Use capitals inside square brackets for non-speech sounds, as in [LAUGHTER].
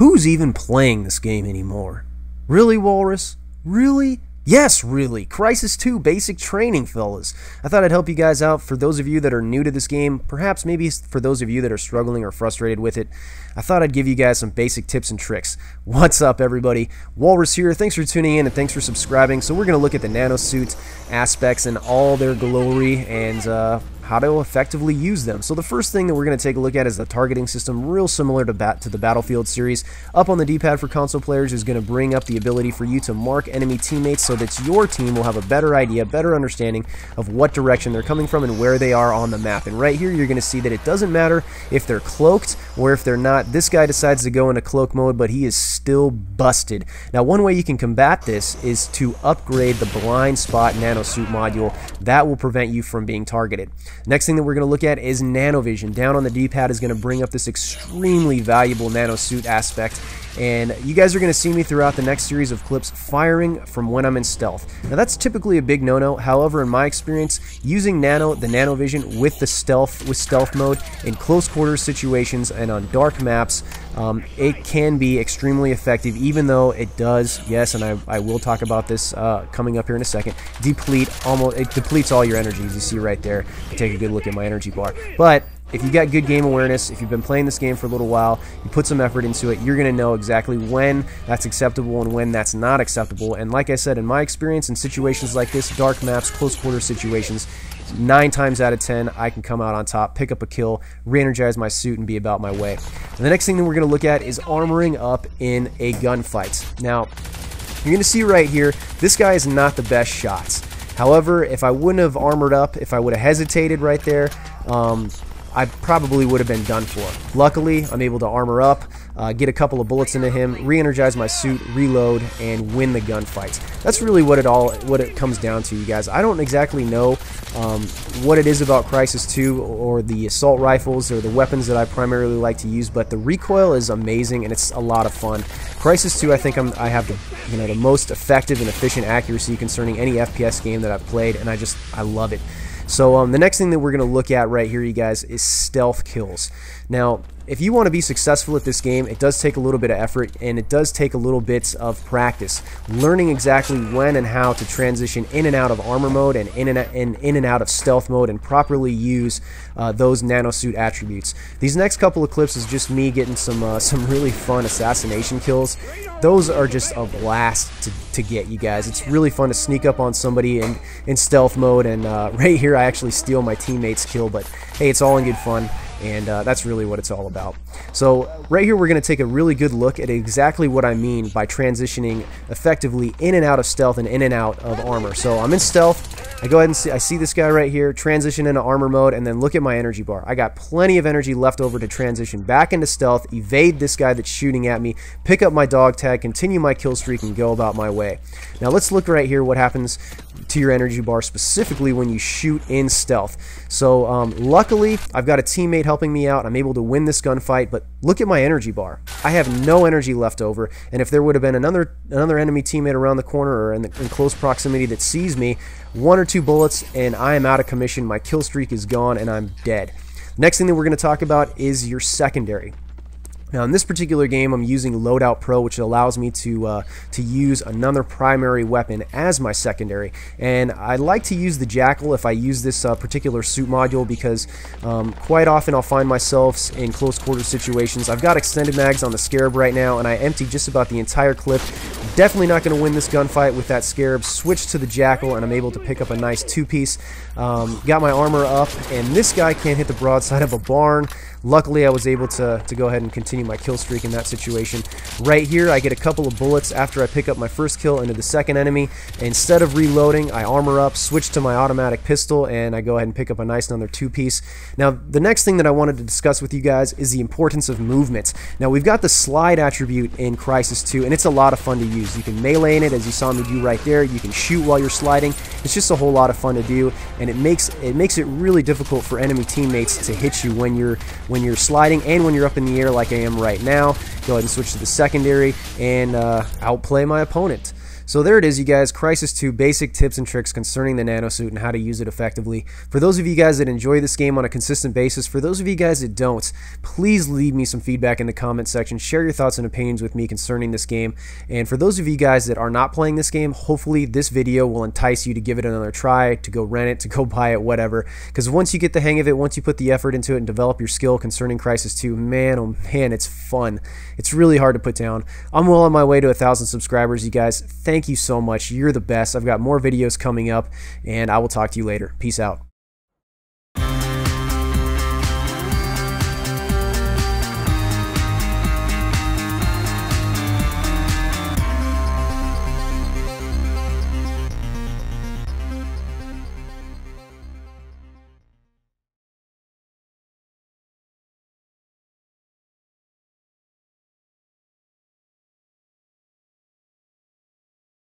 who's even playing this game anymore? Really, Walrus? Really? Yes, really. Crysis 2 basic training, fellas. I thought I'd help you guys out for those of you that are new to this game, perhaps maybe for those of you that are struggling or frustrated with it. I thought I'd give you guys some basic tips and tricks. What's up, everybody? Walrus here. Thanks for tuning in and thanks for subscribing. So we're going to look at the nanosuit aspects and all their glory and uh, how to effectively use them. So the first thing that we're going to take a look at is the targeting system, real similar to, bat to the Battlefield series. Up on the D-pad for console players is going to bring up the ability for you to mark enemy teammates so that your team will have a better idea, better understanding of what direction they're coming from and where they are on the map. And right here, you're going to see that it doesn't matter if they're cloaked or if they're not. This guy decides to go into cloak mode, but he is still busted. Now, one way you can combat this is to upgrade the blind spot nanosuit module. That will prevent you from being targeted. Next thing that we're going to look at is nanovision. Down on the D-pad is going to bring up this extremely valuable nanosuit aspect and you guys are going to see me throughout the next series of clips firing from when I'm in stealth. Now that's typically a big no-no, however in my experience, using nano, the nanovision with the stealth, with stealth mode in close quarters situations and on dark maps, um, it can be extremely effective even though it does, yes, and I, I will talk about this uh, coming up here in a second, deplete almost, it depletes all your energy as you see right there. Take a good look at my energy bar. But if you got good game awareness, if you've been playing this game for a little while, you put some effort into it, you're going to know exactly when that's acceptable and when that's not acceptable. And like I said, in my experience in situations like this, dark maps, close quarter situations, nine times out of ten, I can come out on top, pick up a kill, re-energize my suit, and be about my way. And the next thing that we're going to look at is armoring up in a gunfight. Now, you're going to see right here, this guy is not the best shots. However, if I wouldn't have armored up, if I would have hesitated right there, um, I probably would have been done for. Luckily, I'm able to armor up, uh, get a couple of bullets into him, re-energize my suit, reload, and win the gunfights. That's really what it all what it comes down to, you guys. I don't exactly know um, what it is about Crysis 2 or the assault rifles or the weapons that I primarily like to use, but the recoil is amazing and it's a lot of fun. Crysis 2, I think I'm, I have the you know the most effective and efficient accuracy concerning any FPS game that I've played, and I just I love it. So um, the next thing that we're going to look at right here, you guys, is stealth kills. Now, if you want to be successful at this game, it does take a little bit of effort and it does take a little bit of practice. Learning exactly when and how to transition in and out of armor mode and in and, and, in and out of stealth mode and properly use uh, those nanosuit attributes. These next couple of clips is just me getting some uh, [LAUGHS] some really fun assassination kills. Those are just a blast to, to get, you guys. It's really fun to sneak up on somebody in, in stealth mode and uh, [LAUGHS] right here I actually steal my teammate's kill, but hey, it's all in good fun and uh, that's really what it's all about. So right here we're going to take a really good look at exactly what I mean by transitioning effectively in and out of stealth and in and out of armor. So I'm in stealth, I go ahead and see, I see this guy right here, transition into armor mode, and then look at my energy bar. I got plenty of energy left over to transition back into stealth, evade this guy that's shooting at me, pick up my dog tag, continue my kill streak, and go about my way. Now let's look right here what happens to your energy bar specifically when you shoot in stealth. So um, luckily, I've got a teammate helping me out. I'm able to win this gunfight, but look at my energy bar. I have no energy left over, and if there would have been another another enemy teammate around the corner or in, the, in close proximity that sees me, one or two bullets, and I am out of commission. My kill streak is gone, and I'm dead. Next thing that we're going to talk about is your secondary. Now in this particular game I'm using Loadout Pro which allows me to uh, to use another primary weapon as my secondary and I like to use the Jackal if I use this uh, particular suit module because um, quite often I'll find myself in close quarter situations. I've got extended mags on the Scarab right now and I empty just about the entire clip. Definitely not going to win this gunfight with that Scarab. Switch to the Jackal and I'm able to pick up a nice two-piece. Um, got my armor up and this guy can't hit the broadside of a barn. Luckily, I was able to, to go ahead and continue my kill streak in that situation. Right here, I get a couple of bullets after I pick up my first kill into the second enemy. Instead of reloading, I armor up, switch to my automatic pistol, and I go ahead and pick up a nice another two-piece. Now, the next thing that I wanted to discuss with you guys is the importance of movement. Now, we've got the slide attribute in Crysis 2, and it's a lot of fun to use. You can melee in it, as you saw me do right there. You can shoot while you're sliding. It's just a whole lot of fun to do, and it makes it makes it really difficult for enemy teammates to hit you when you're when you're sliding and when you're up in the air like I am right now. Go ahead and switch to the secondary and uh, outplay my opponent. So there it is, you guys. Crysis 2 basic tips and tricks concerning the nanosuit and how to use it effectively. For those of you guys that enjoy this game on a consistent basis, for those of you guys that don't, please leave me some feedback in the comment section. Share your thoughts and opinions with me concerning this game. And for those of you guys that are not playing this game, hopefully this video will entice you to give it another try, to go rent it, to go [LAUGHS] buy it, whatever. Because once you get the hang of it, once you put the effort into it and develop your skill concerning Crysis 2, man, oh man, it's fun. It's really hard to put down. I'm well on my way to a thousand subscribers, you guys. Thank you so much. You're the best. I've got more videos coming up, and I will talk to you later. Peace out.